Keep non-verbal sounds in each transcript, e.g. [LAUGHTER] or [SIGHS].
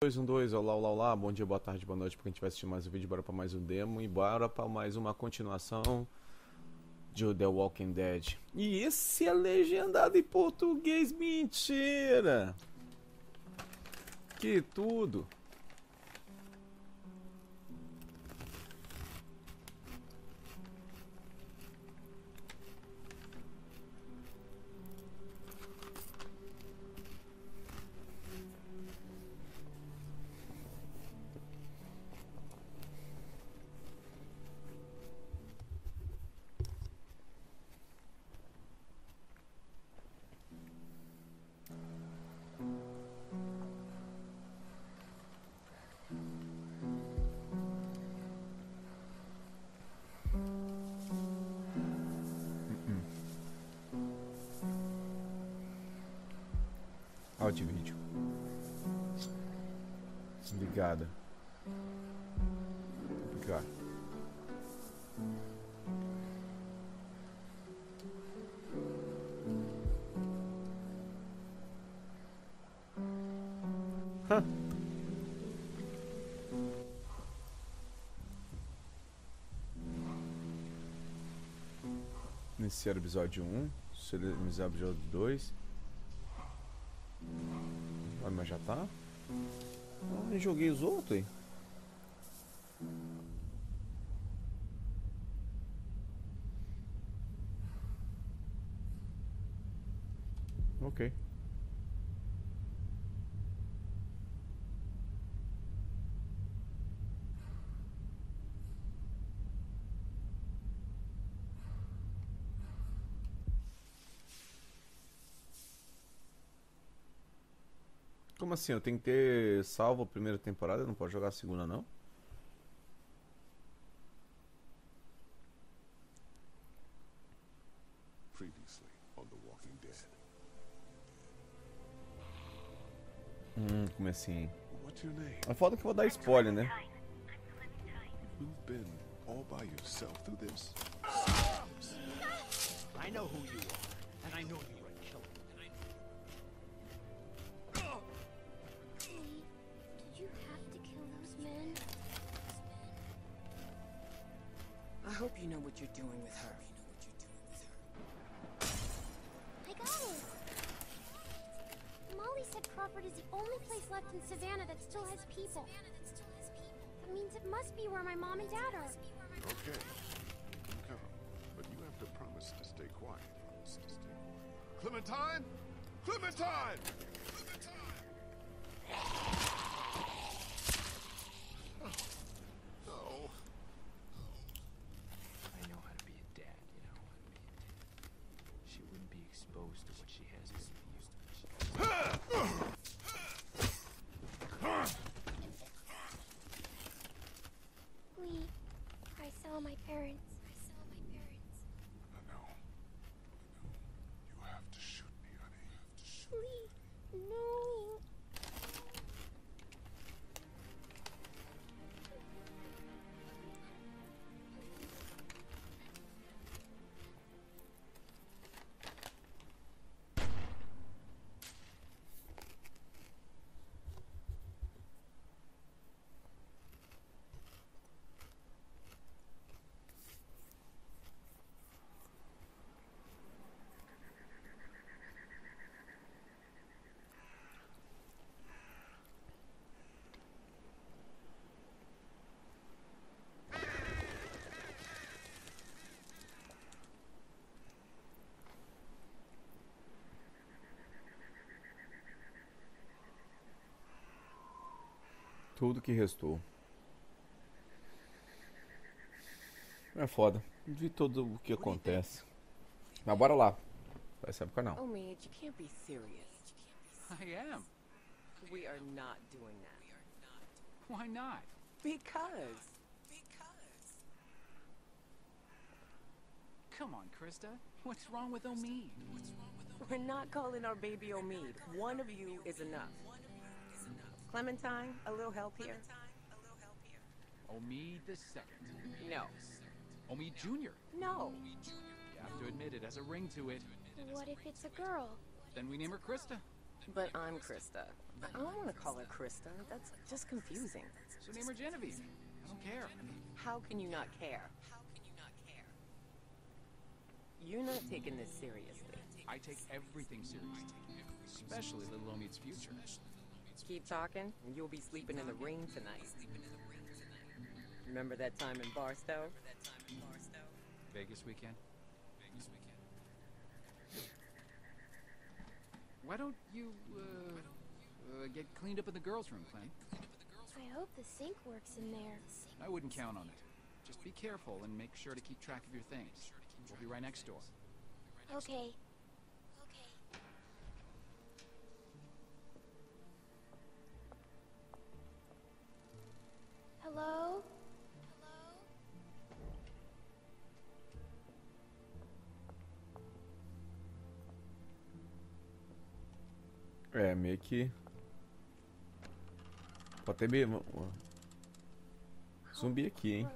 2, 1, 2, olá, olá, olá, bom dia, boa tarde, boa noite, porque a gente vai assistir mais um vídeo, bora pra mais um demo e bora pra mais uma continuação de The Walking Dead. E esse é legendado em português, mentira! Que tudo! E vídeo. Ligada. Ligar. Hã? Iniciar o episódio 1, iniciar o episódio 2. Mas já tá? Ah, joguei os outros aí. Como assim? Eu tenho que ter salvo a primeira temporada? Não posso jogar a segunda, não? Previously on The Walking Dead. Hum, como assim? É foda que eu vou dar spoiler, né? You've been all by yourself through this? I know who you are, and I know you're hope you know what you're doing with her. I got it! Molly said Crawford is the only place left in Savannah that still has people. That means it must be where my mom and dad are. Okay. You can come. But you have to promise to stay quiet. Promise to stay quiet. Clementine? Clementine! Tudo que restou. É foda. Vi tudo o que acontece. Mas bora lá. Vai ser pro canal. Oh, you can't be serious. I am. We are not doing that. Why not? Because. Come on, Krista. What's wrong with Omid? We're not calling our baby Omid. One of you is enough. Clementine, a little help here? Clementine, a little help here. Omid the second. No. Omid Jr. No. You have to admit it has a ring to it. What if it's a girl? Then we name her Krista. But I'm Krista. I don't want to call her Krista. That's just confusing. So name her Genevieve. I don't care. I mean, How can you not care? You're not taking this seriously. I take everything seriously, especially little Omid's future. Keep talking, and you'll be sleeping in the rain tonight. Remember that time in Barstow? Vegas weekend. Vegas weekend. Why don't you uh, uh, get cleaned up in the girls' room, Clem? I hope the sink works in there. I wouldn't count on it. Just be careful and make sure to keep track of your things. We'll be right next door. Okay. Hello? É, meio que. Pode ter meio. Zumbi aqui, hein?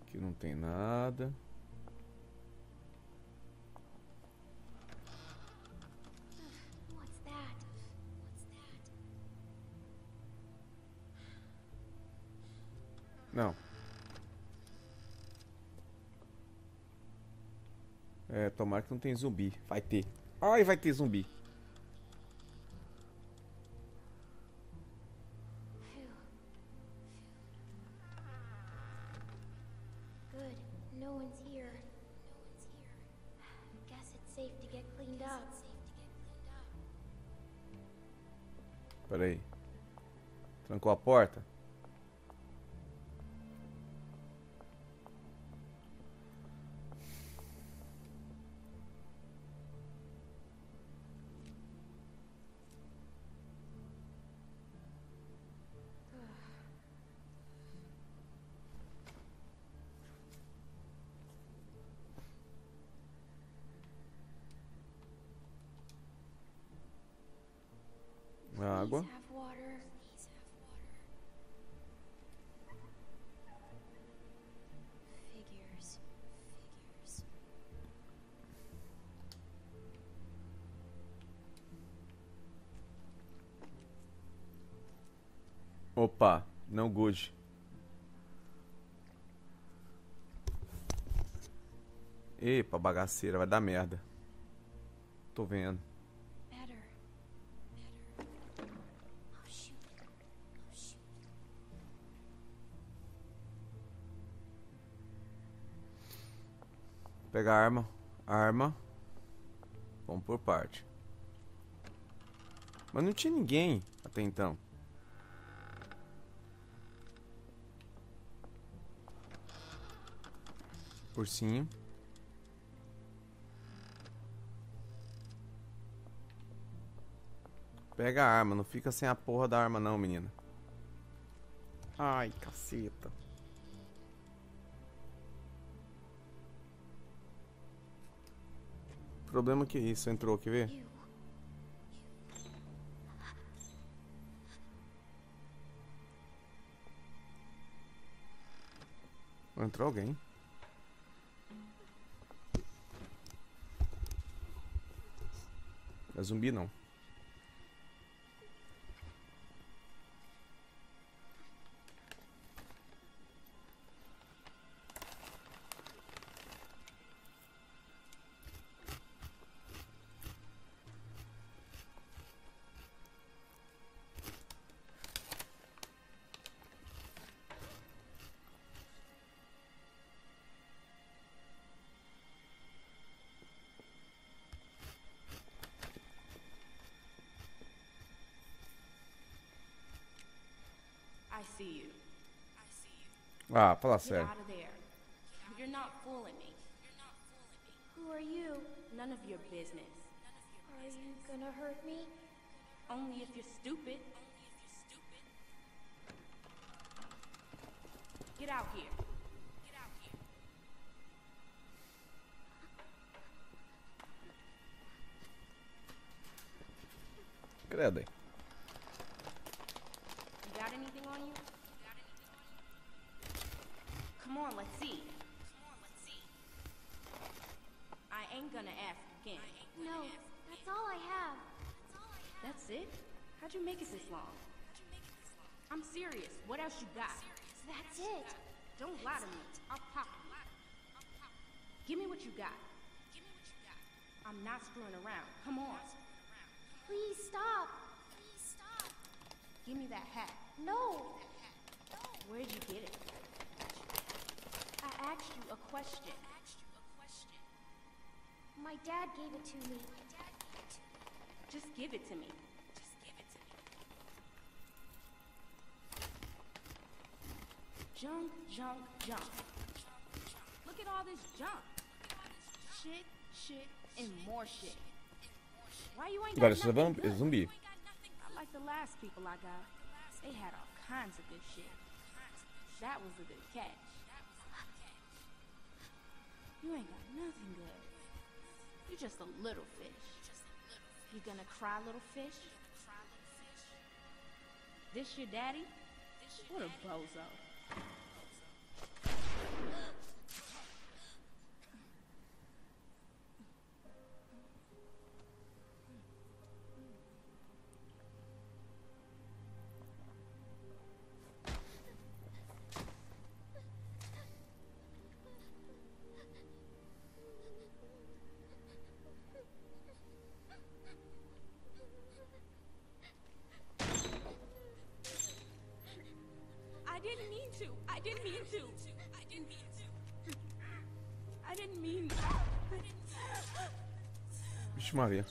Aqui não tem nada. Tomara que não tem zumbi. Vai ter. Ai, vai ter zumbi. Água. Opa, não good. Epa, bagaceira, vai dar merda. Tô vendo. Pega a arma. Arma. Vamos por parte. Mas não tinha ninguém até então. Ursinho. Pega a arma, não fica sem a porra da arma não, menina. Ai, caceta. Problema que isso, entrou, quer ver? Entrou alguém. É zumbi não. Ah, fala Get sério. out of there. You're not fooling me. Who are you? None of your business. Are you gonna hurt me? Only if you're stupid. Get out here. Get out here. Credo aí. You got anything on you? Come on, let's see. I ain't gonna ask again. No, that's all I have. That's it? How'd you make it this long? I'm serious. What else you got? That's it. Don't lie to me. I'll pop you. Give me what you got. I'm not screwing around. Come on. Please stop. Give me that hat. No. Where'd you get it? I asked you a question. My dad gave it to me. Just give it to me. Junk, junk, junk. Look at all this junk. Shit, shit, and more shit. Why you ain't Agora got esse é nothing vamp- é good? zumbi. Not like the last people I got. They had all kinds of good shit. That was a good catch. You ain't got nothing good. You're just a little fish. You gonna cry, little fish? This your daddy? What a bozo. más bien.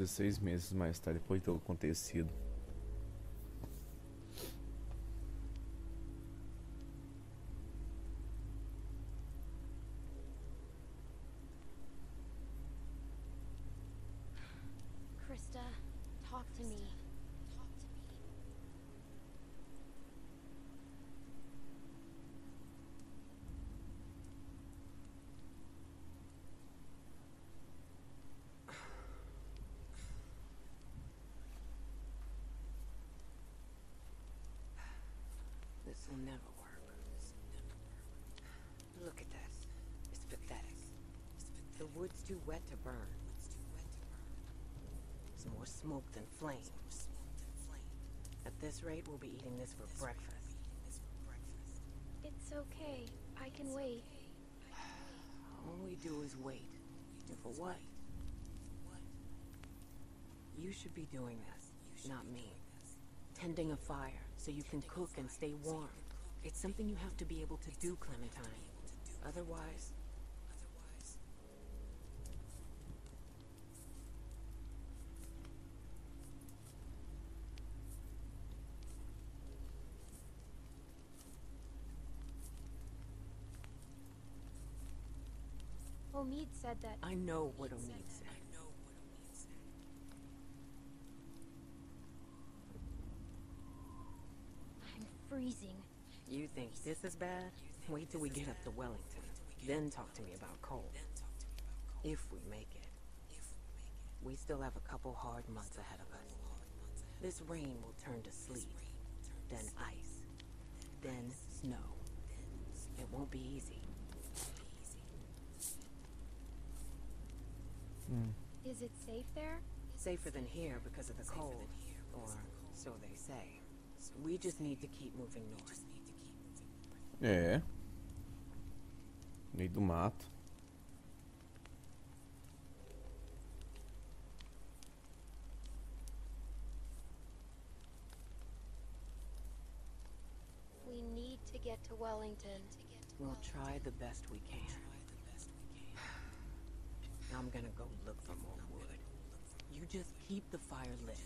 16 meses mais tarde, depois então, de ter acontecido. This will never work. Look at this. It's pathetic. The wood's too wet to burn. It's too wet to burn. It's more smoke than flame. At this rate, we'll be eating this for breakfast. It's okay. I can wait. [SIGHS] All we do is wait. And for what? You should be doing this, not me. Tending a fire so you can cook and stay warm. It's something you have to be able to do, Clementine. Otherwise, Omid said that I know what Omid said. I'm freezing. You think this is bad? Wait till we get up to Wellington. Then talk to me about cold. If we make it. We still have a couple hard months ahead of us. This rain will turn to sleet, then ice, then snow. It won't be easy. Hmm. Is it safe there? Safer than here because of the cold, or so they say. So we just need to keep moving north. É. Meio do mato. We need to get to Wellington. We'll try the best we can. Now [SIGHS] I'm gonna go look for more wood. You just keep the fire lit.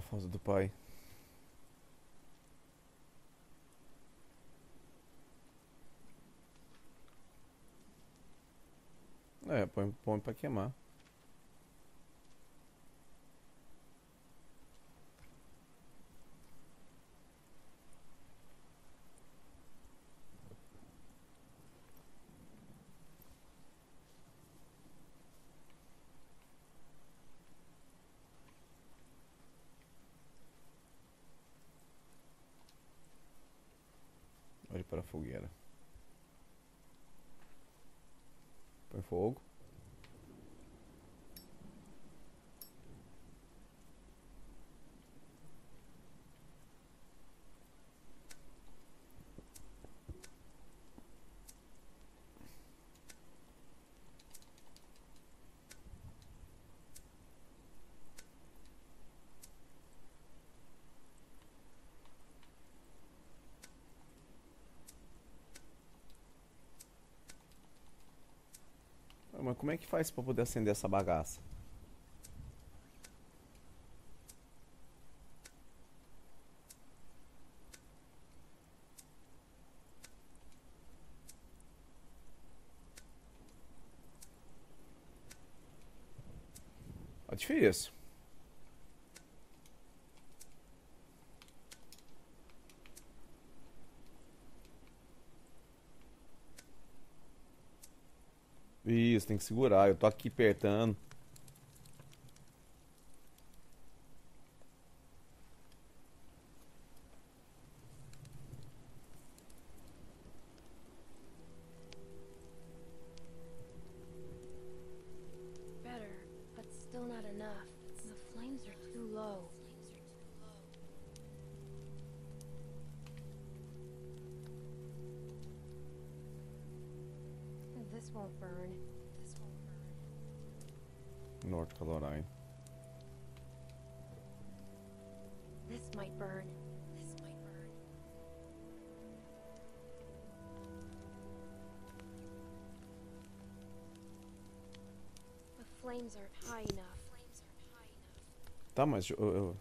A foto do pai. É, põe, põe pra queimar. Fogo. Mas como é que faz pra poder acender essa bagaça? Tá difícil. Isso, tem que segurar. Eu tô aqui apertando. This might burn. This might burn. The flames aren't high enough. Flames aren't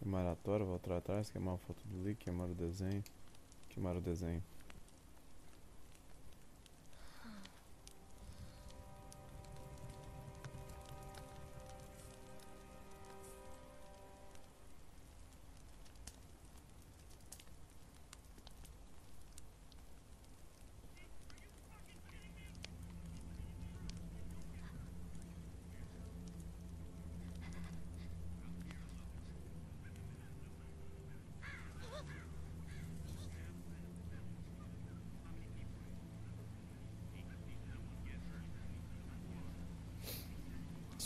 Queimar a tora, voltar atrás, queimar a foto do Lee, queimar o desenho. Queimar o desenho.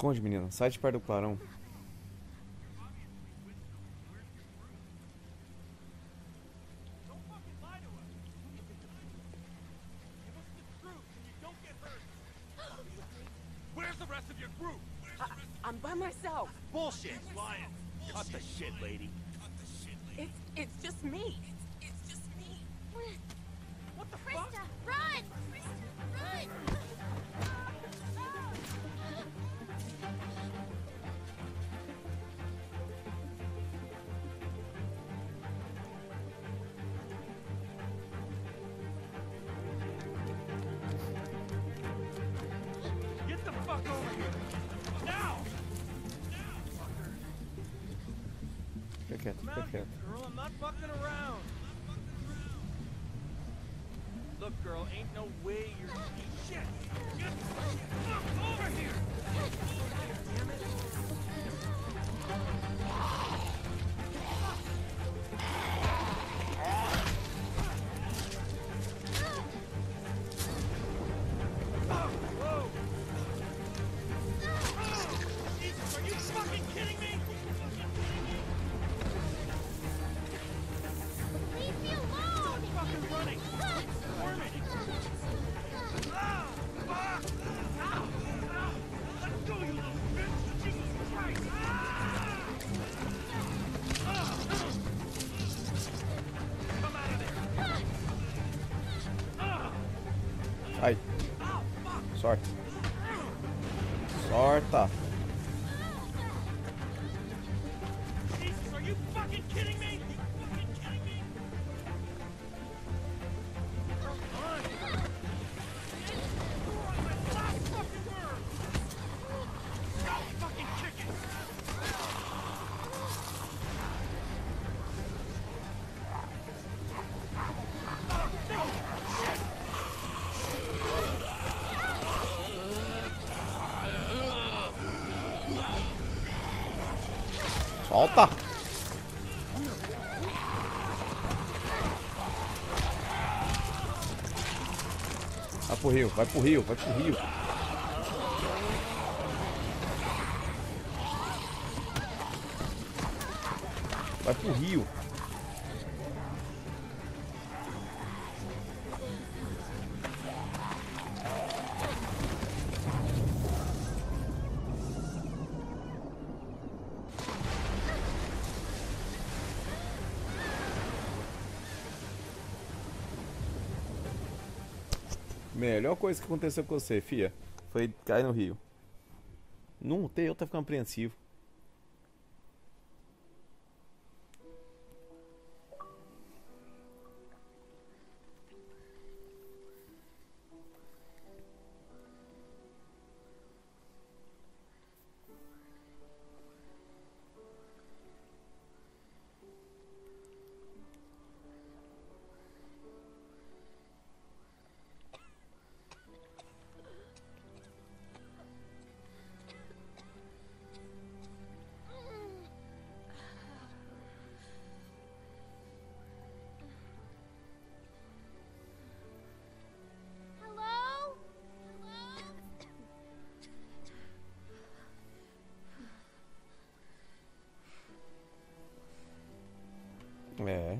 Esconde, menina. Sai de perto do clarão. Where's the rest of your group? I'm not fucking around. Look, girl, ain't no way you're... Shit! Get the fuck over here! Sorry. Solta. Vai pro rio, vai pro rio, vai pro rio. Vai pro rio. Melhor coisa que aconteceu com você, fia, foi cair no rio. Não tem, eu tô ficando apreensivo. É.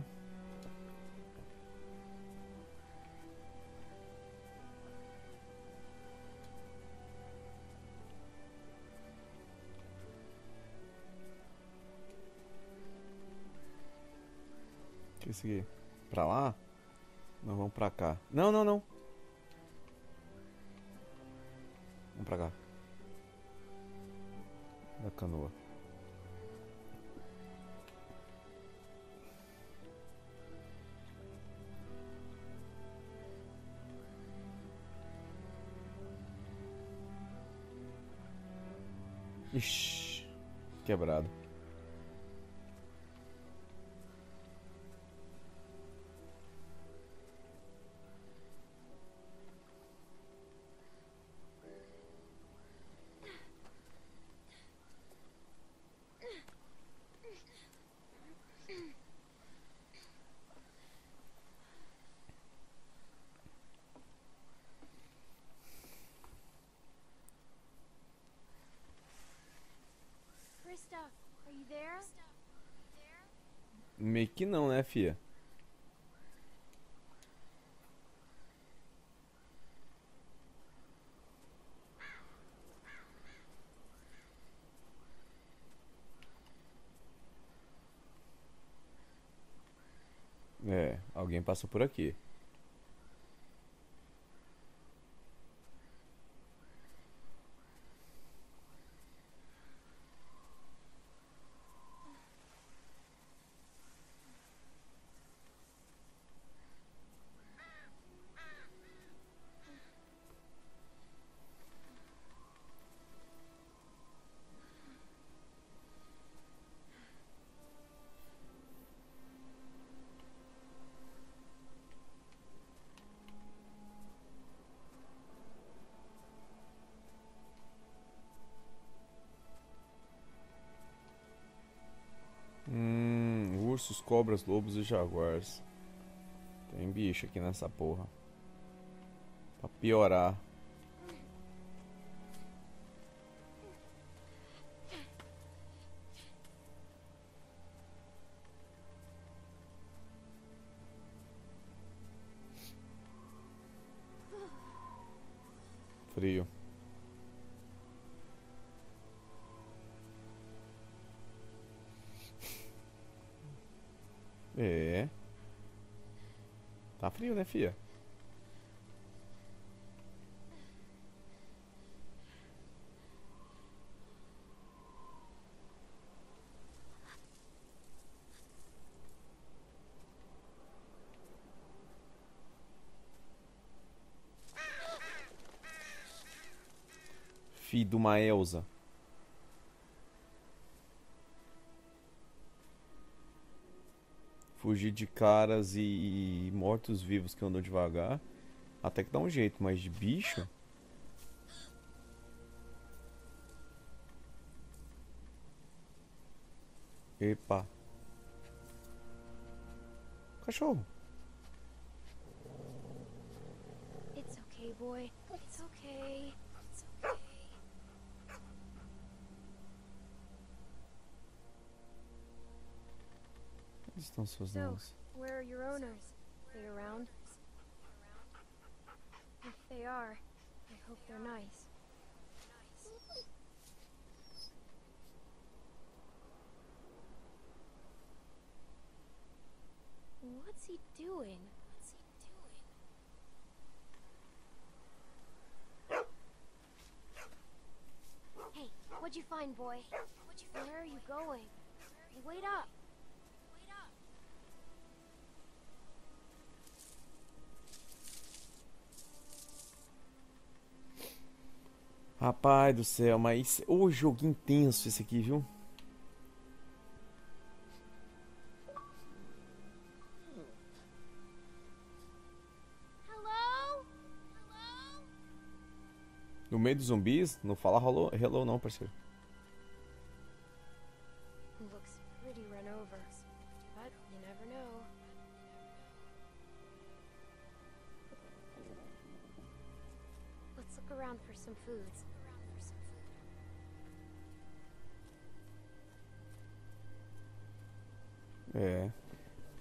É isso aqui? Pra lá? Nós vamos pra cá. Não, não, não. Vamos pra cá. Da canoa. Ixi, quebrado. Meio que não, né, fia? É, alguém passou por aqui. Ursos, cobras, lobos e jaguars. Tem bicho aqui nessa porra. Pra piorar. Frio. Tá frio, né, fia? Filho de uma Elsa. Fugir de caras e, e mortos-vivos que andam devagar. Até que dá um jeito, mas de bicho. Epa. Cachorro. It's okay, boy. It's okay. Onde estão seus So, where are your owners? They around? If they are, I hope they're nice. What's he doing? What's he doing? Hey, what'd you find, boy? What'd you find? Where are you going? Hey, wait up! Rapaz do céu, mas. Ô, jogo intenso esse aqui, viu? Hello? Hello? No meio dos zumbis, não fala hello, hello não, parceiro.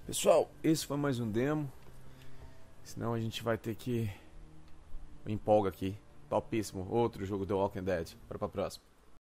Pessoal, esse foi mais um demo. Senão a gente vai ter que. Empolga aqui. Topíssimo. Outro jogo The Walking Dead. Bora pra próxima.